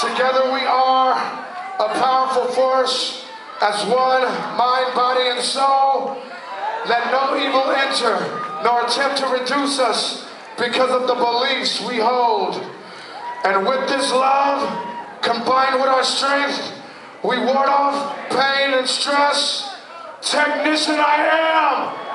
Together we are a powerful force as one mind, body, and soul. Let no evil enter nor attempt to reduce us because of the beliefs we hold. And with this love, combined with our strength, we ward off pain and stress. Technician I am,